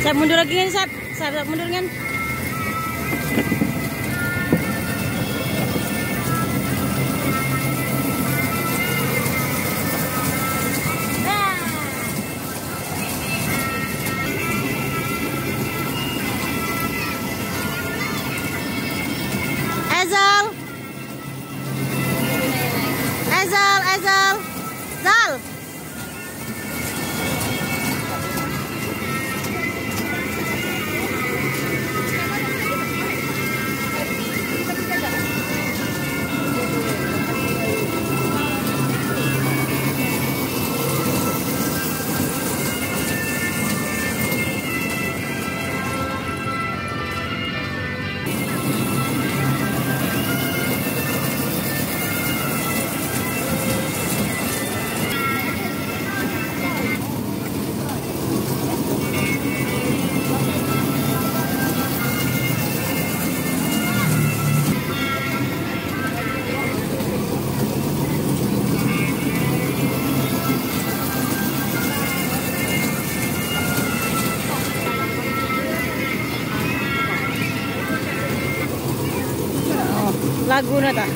Saya mundur lagi kan, Saya, saya mundur kan. Ezal. Ezal, Ezal. Zal. Laguna ta.